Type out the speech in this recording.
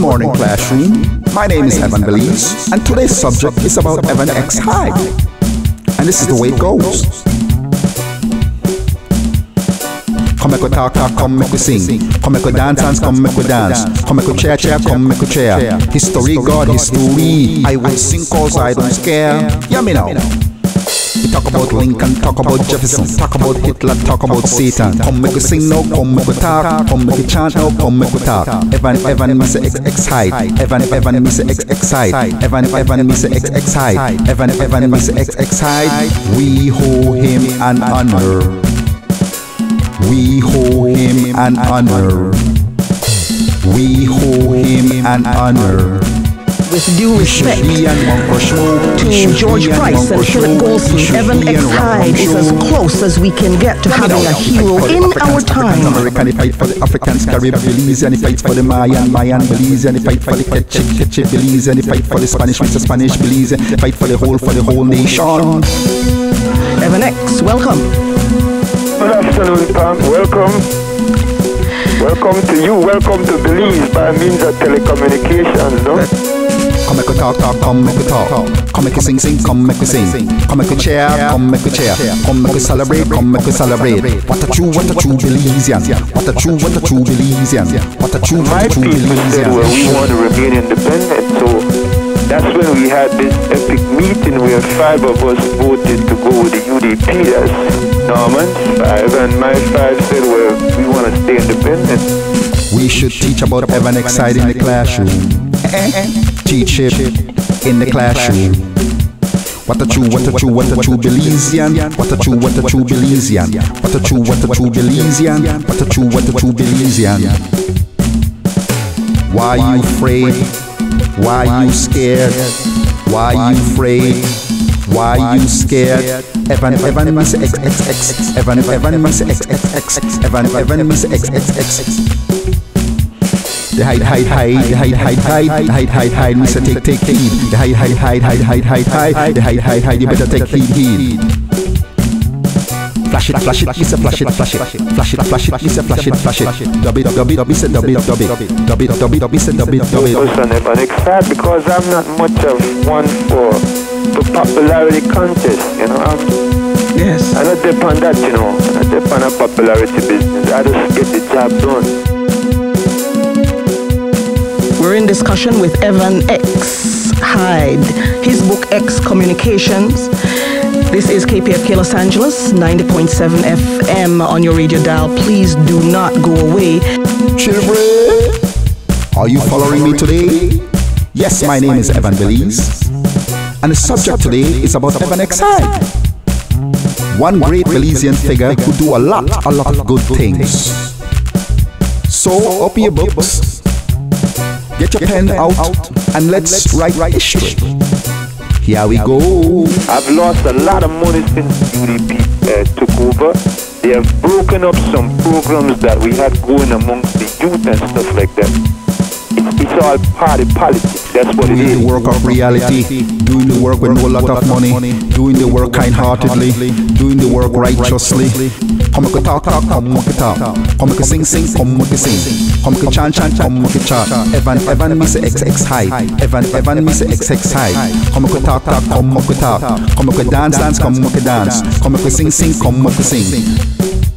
morning, classroom. My name is Evan Belize, and today's subject is about Evan X Hyde. And this is the way it goes. Come make we talk, talk, come make we sing. Come make we dance, dance, come make we dance. Come make we chair, chair, come make we chair. History, God, history. I will sing cause I don't scare. Yeah, me now. Talk about Lincoln, talk about Jefferson, talk about Hitler, talk about Satan. Come make we sing now, come make we talk, come make we chant now, come make we talk. Evan, Evan, say X X Hyde. Evan, Evan, say X X Hyde. Evan, Evan, say X X Hyde. Evan, Evan, say X X Hyde. We hold him an honor. We hold him an honor. We hold him an honor. With due respect to George Price and Philip Goldson, Evan X. Hyde is as close as we can get to having a hero in our time. American, he fight for the Africans, Caribbean, Belizean, he fight for the Mayan, Mayan, Belizean, he fight for the Quechua, Quechua, Belizean, he fight for the Spanish, Mr. Spanish, Belizean, he fight for the whole, for the whole nation. Evan X, welcome. Good afternoon, Pam. Welcome. Welcome to you. Welcome to Belize by means of telecommunications, no? Come make we talk, talk, come make we talk. Come make we sing, sing, come make we sing. Come make we cheer, come make we cheer. Come make we celebrate, come make we celebrate. What a true, what a true Belizean. What a true, what a true Belizean. What a true, what a true said, well, we want to remain independent, so that's when we had this epic meeting where five of us voted to go with the UDP. That's Norman's five, and my five said, well, we want to stay independent. We should teach about Evan X Hyde in the classroom. Teach it in the classroom. What a true, what a true, what a true Belizean. What a true, what a true Belizean. What a true, what a true Belizean. What a true, what a true Belizean. Why you afraid? Why you scared? Why you afraid? Why you scared? Evan, Evan, miss X, X, X. Evan, Evan, miss X, X, X. Evan, Evan, miss X, X, X. The hide, hide, hide, the hide, hide, hide, the hide, hide, hide, Mister take, take heed. The hide, hide, hide, hide, hide, hide, hide, the hide, hide, hide, you better take heed, heed. Flash it, flash it, Mister, flash it, flash it, flash it, flash it, Mister, flash it, flash it. Dub it, dub it, dub it, dub it, dub it, dub it, dub it, dub it, dub it, dub it. Listen, if I'm excited because I'm not much of one for for popularity contest, you know. I'm, Yes. I don't depend on that, you know. I depend on popularity business. I just get the job done. We're in discussion with Evan X. Hyde. His book, X Communications. This is KPFK Los Angeles, 90.7 FM on your radio dial. Please do not go away. Children, are you following me today? Yes, my name is Evan Belize, and the subject today is about Evan X. One great Belizean figure who do a lot, a lot of good things. So, open your books, get your pen out, and let's write history. Here we go. I've lost a lot of money since UDP uh, took over. They have broken up some programs that we had going amongst the youth and stuff like that. All party politics. That's what it Doing the work of reality, doing the work with no lot of money, doing the work kind-heartedly, doing the work righteously. Come make talk, talk, come make talk. Come make sing, sing, come make sing. Come make chant, chant, come make chant. Evan, Evan, me say X, X Hyde. Evan, Evan, me say X, X Hyde. Come make talk, talk, come make talk. Come make dance, dance, come make dance. Come make sing, sing, come make sing.